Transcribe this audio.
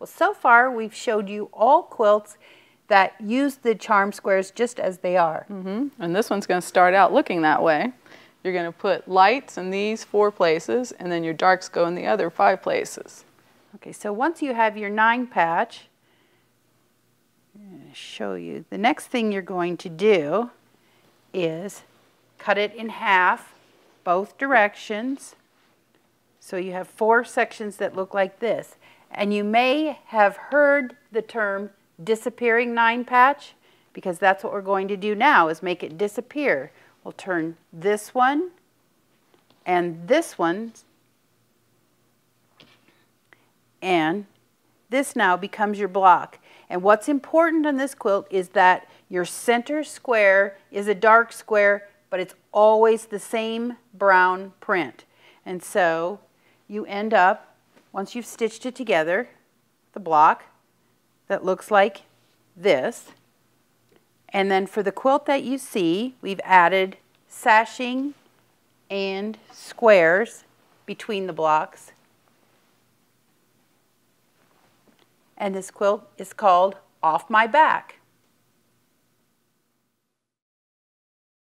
Well, so far we've showed you all quilts that use the charm squares just as they are. Mm -hmm. And this one's going to start out looking that way. You're going to put lights in these four places, and then your darks go in the other five places. Okay, so once you have your nine patch, I'm going to show you. The next thing you're going to do is cut it in half, both directions. So you have four sections that look like this. And you may have heard the term disappearing nine patch because that's what we're going to do now is make it disappear. We'll turn this one and this one and this now becomes your block. And what's important on this quilt is that your center square is a dark square, but it's always the same brown print. And so you end up once you've stitched it together, the block that looks like this. And then for the quilt that you see, we've added sashing and squares between the blocks. And this quilt is called Off My Back.